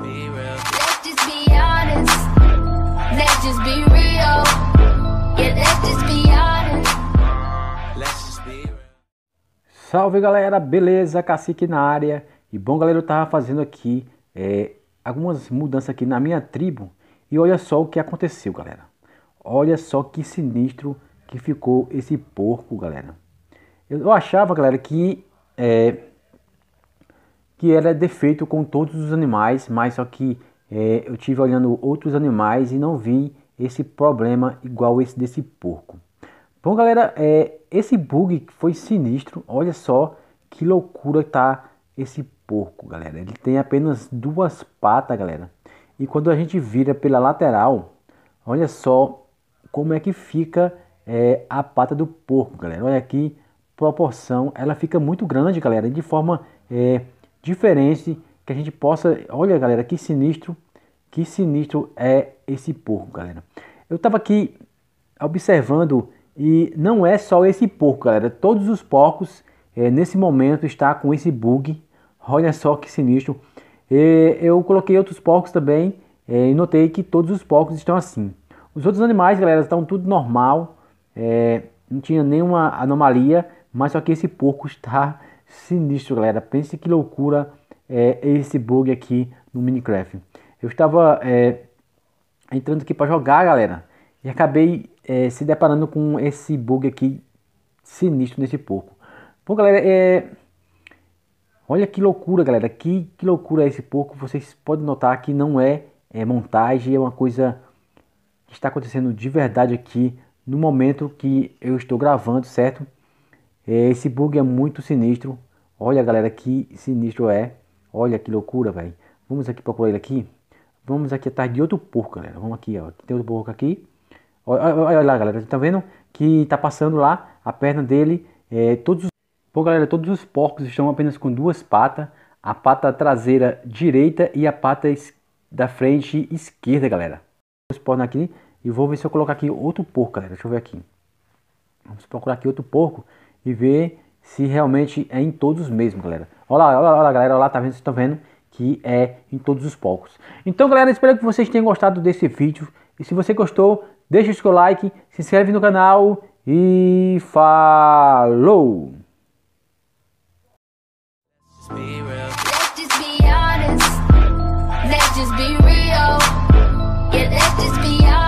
be real. Let's just be honest. Let's just be real. Yeah, let's just be honest. Let's just be real. Salve galera, beleza? Cacique na área. E bom galera, eu tava fazendo aqui é, algumas mudanças aqui na minha tribo. E olha só o que aconteceu, galera. Olha só que sinistro que ficou esse porco, galera. Eu, eu achava, galera, que é, que era defeito com todos os animais, mas só que é, eu tive olhando outros animais e não vi esse problema igual esse desse porco. Bom, galera, é, esse bug foi sinistro. Olha só que loucura tá esse porco, galera. Ele tem apenas duas patas, galera. E quando a gente vira pela lateral, olha só como é que fica é, a pata do porco, galera. Olha aqui, proporção, ela fica muito grande, galera, de forma é, diferente que a gente possa. Olha, galera, que sinistro, que sinistro é esse porco, galera. Eu tava aqui observando e não é só esse porco, galera. Todos os porcos é, nesse momento está com esse bug. Olha só que sinistro. E eu coloquei outros porcos também é, e notei que todos os porcos estão assim. Os outros animais, galera, estão tudo normal. É, não tinha nenhuma anomalia, mas só que esse porco está sinistro, galera. Pense que loucura é esse bug aqui no Minecraft. Eu estava é, entrando aqui para jogar, galera, e acabei é, se deparando com esse bug aqui sinistro nesse porco. Bom, galera, é... olha que loucura, galera. Que, que loucura é esse porco. Vocês podem notar que não é, é montagem, é uma coisa que está acontecendo de verdade aqui no momento que eu estou gravando, certo? É, esse bug é muito sinistro. Olha, galera, que sinistro é. Olha que loucura, velho. Vamos aqui procurar ele aqui. Vamos aqui atrás de outro porco, galera. Vamos aqui, ó. Tem outro porco aqui. Olha, olha, lá, galera. Tá vendo que tá passando lá a perna dele. É, todos os... Bom, galera, todos os porcos estão apenas com duas patas. A pata traseira direita e a pata es... da frente esquerda, galera. Vou spawnar aqui e vou ver se eu colocar aqui outro porco, galera. Deixa eu ver aqui. Vamos procurar aqui outro porco e ver se realmente é em todos mesmo, galera. Olha lá, olha lá, olha lá galera, olha lá, tá vendo? Vocês estão vendo que é em todos os porcos. Então, galera, espero que vocês tenham gostado desse vídeo. E se você gostou, deixa o seu like, se inscreve no canal e falou! Just be real. Let's just be honest.